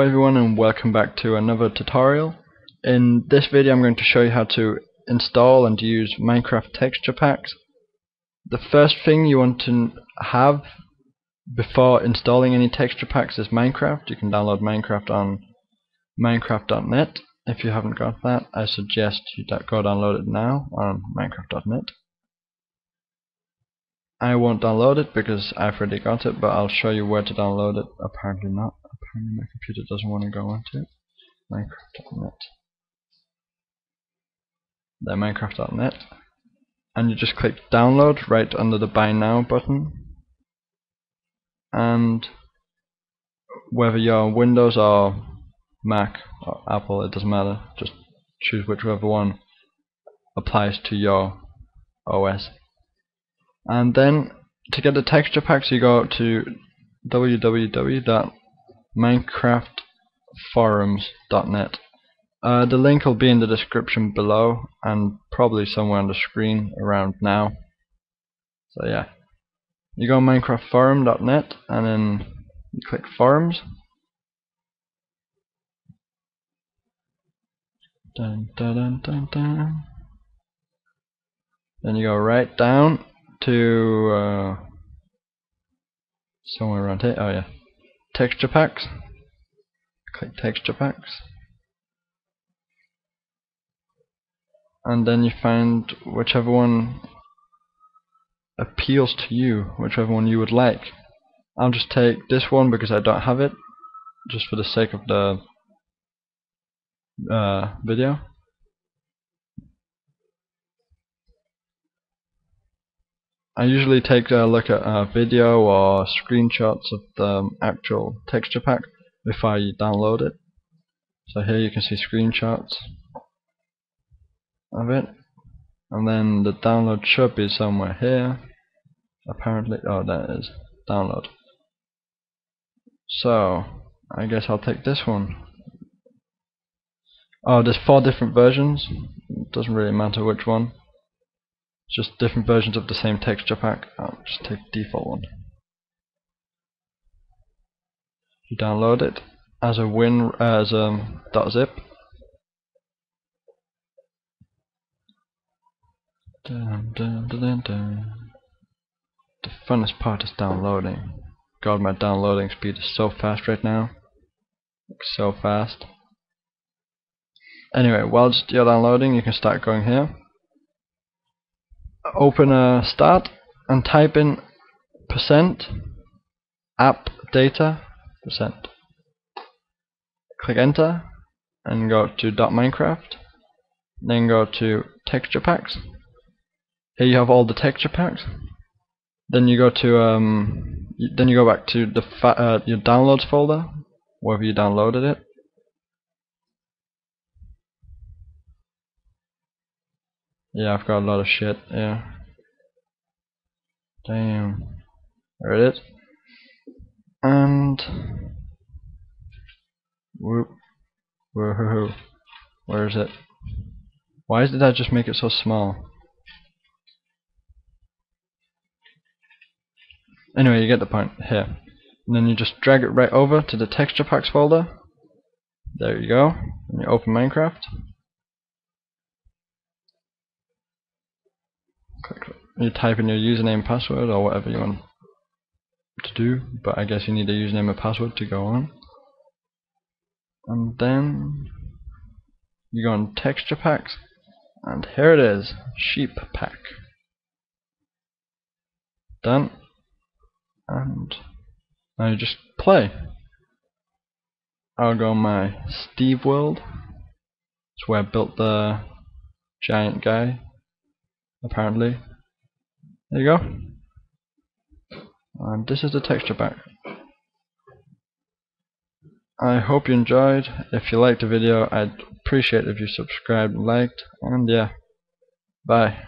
everyone and welcome back to another tutorial. In this video I'm going to show you how to install and use Minecraft texture packs. The first thing you want to have before installing any texture packs is Minecraft. You can download Minecraft on minecraft.net. If you haven't got that, I suggest you go download it now on minecraft.net. I won't download it because I've already got it, but I'll show you where to download it. Apparently not. Apparently my computer doesn't want to go into it. Minecraft.net. There, Minecraft.net. And you just click download right under the buy now button. And whether you're Windows or Mac or Apple, it doesn't matter. Just choose whichever one applies to your OS and then to get the texture packs you go to www.minecraftforums.net uh, the link will be in the description below and probably somewhere on the screen around now. So yeah. You go minecraftforum.net and then you click forums. Dun, dun, dun, then you go right down to uh, somewhere around here. Oh yeah, texture packs. Click texture packs, and then you find whichever one appeals to you, whichever one you would like. I'll just take this one because I don't have it, just for the sake of the uh, video. I usually take a look at a video or screenshots of the actual texture pack before you download it. So here you can see screenshots of it. And then the download should be somewhere here. Apparently, oh there it is, download. So, I guess I'll take this one. Oh, there's four different versions. Doesn't really matter which one just different versions of the same texture pack. I'll just take the default one. You download it as a win as um, a .zip. Dun, dun, dun, the funnest part is downloading. God, my downloading speed is so fast right now. So fast. Anyway, whilst you're downloading, you can start going here open a start and type in percent app data percent. Click enter and go to dot .minecraft. Then go to texture packs. Here you have all the texture packs. Then you go to um, then you go back to the uh, your downloads folder, wherever you downloaded it. Yeah, I've got a lot of shit, yeah. Damn. There it is. And whoop. Whoa. Where is it? Why did I just make it so small? Anyway, you get the point. Here. And then you just drag it right over to the texture packs folder. There you go. And you open Minecraft. You type in your username password or whatever you want to do but I guess you need a username and password to go on. And then you go on texture packs and here it is sheep pack. Done. And now you just play. I'll go on my Steve world it's where I built the giant guy apparently there you go. And this is the texture pack. I hope you enjoyed. If you liked the video, I'd appreciate if you subscribed and liked. And yeah, bye.